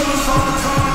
Just on the time.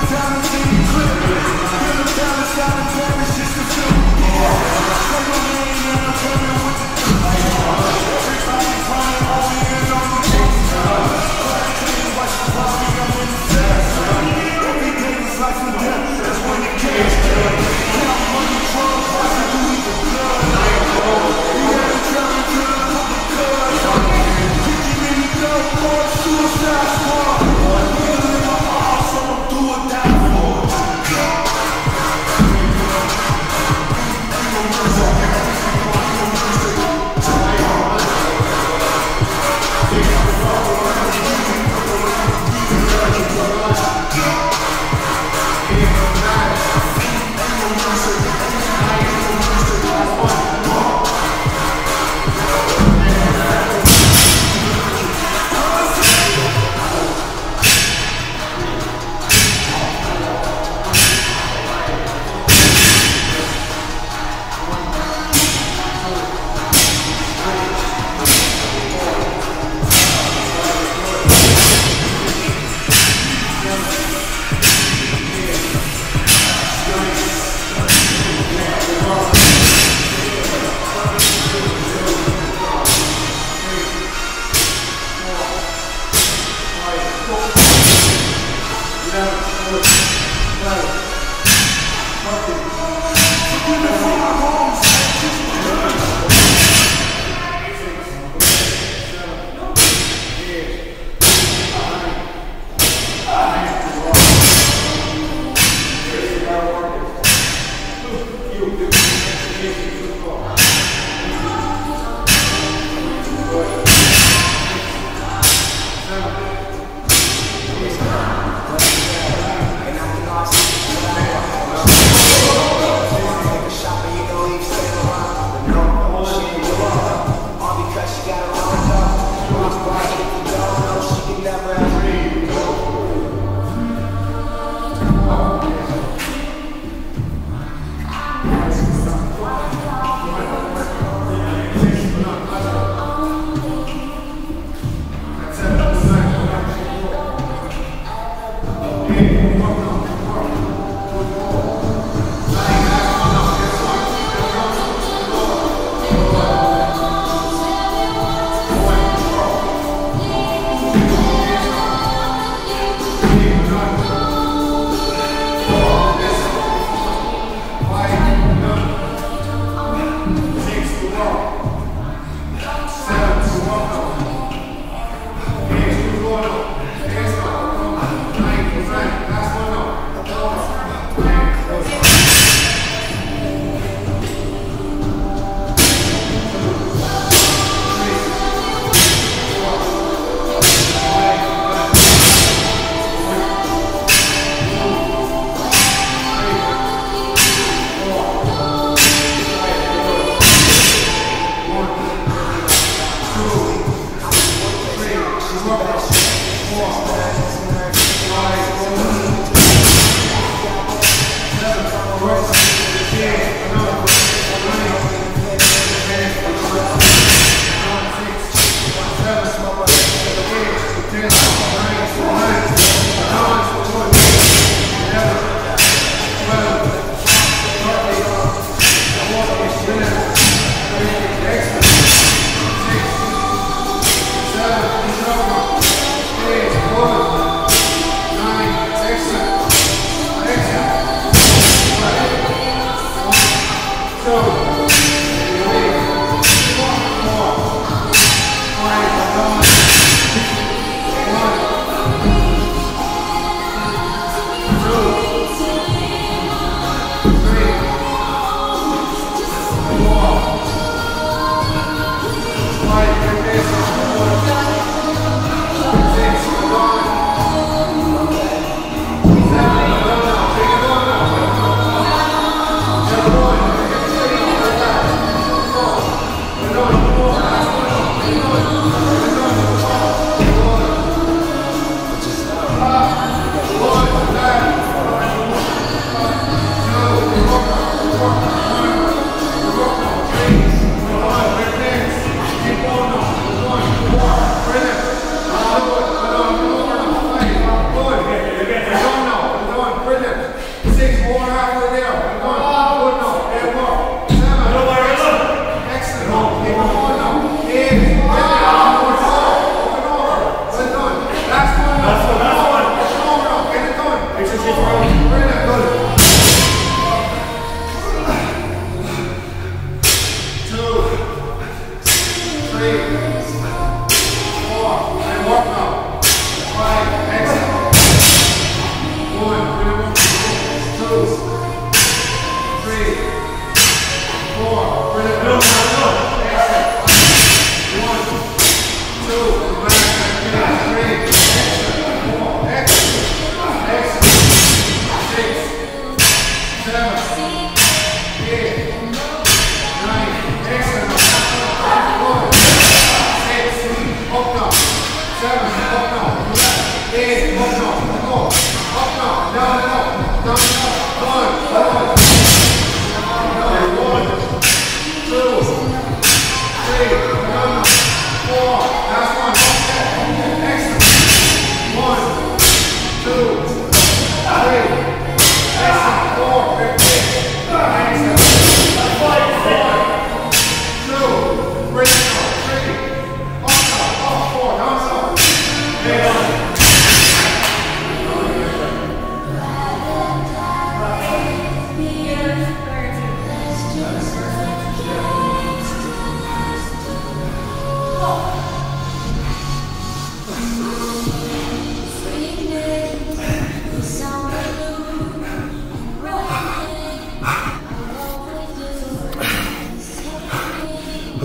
go.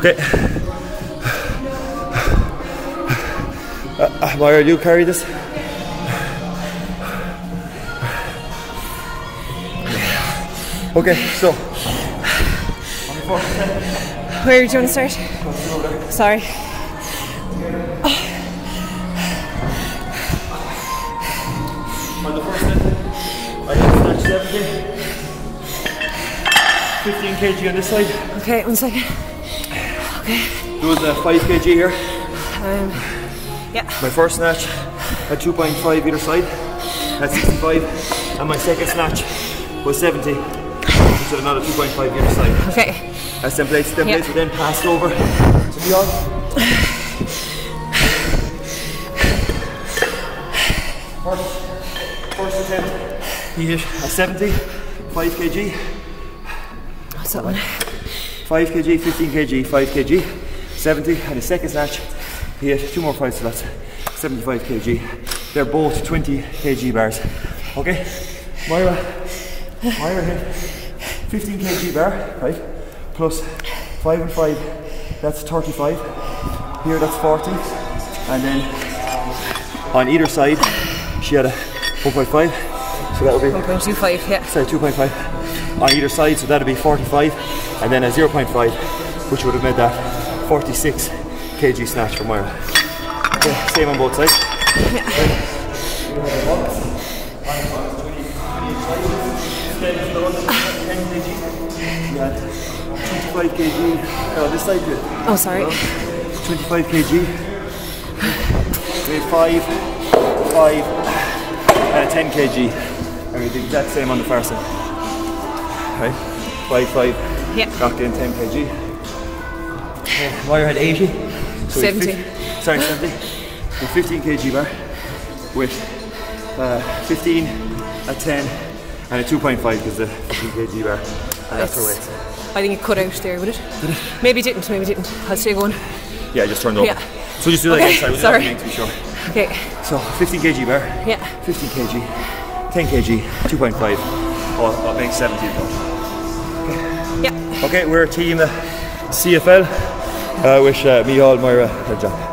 Okay. Uh, uh, Myra, you carry this? Okay, so Where do you want to start? Sorry. on the first set, I have snatch 70. 15 kg on this side. Okay, one second. Doing the 5 kg here. Um, yeah. My first snatch at 2.5 either side. At 65. And my second snatch was 70. Which is another 2.5 either side. Okay. That's them plates. Them plates were then passed over to the other. First, first attempt, he hit a 70, 5 kg, What's that one? 5 kg, 15 kg, 5 kg, 70, and the second snatch, he hit two more five slots, 75 kg. They're both 20 kg bars. Okay? Myra, Myra here, 15 kg bar, right? Plus 5 and 5, that's 35. Here, that's 40. And then on either side, she had a 1.5. So that would be 1.25, yeah. sorry, 2.5 on either side, so that'd be 45, and then a 0.5, which would have made that 46 kg snatch for Myra. Okay, same on both sides. Yeah. 25 kg, no, this side, good. Oh, sorry. 25 kg. We have 5, 5, and a 10 kg. And we did the exact same on the far side. Right? 5, 5, Yeah. knocked in 10 kg. Wire had 80. So 70. fif- sorry, 70. With 15 kg bar. With uh, 15, a 10, and a 2.5 because the 15 kg bar. And that's her weight. I think it cut out there, would it? Maybe it didn't, maybe it didn't. I'll stay going. Yeah, I just turned over. Yeah. So just do that Okay, again, sorry. we'll sorry. to be sure. Okay. So 15 kg bar. Yeah. 15 kg, 10 kg, 2.5. Oh, that makes 17 Yeah. Okay, we're a team uh, CFL uh, with uh, Mihal, Myra, and Jack.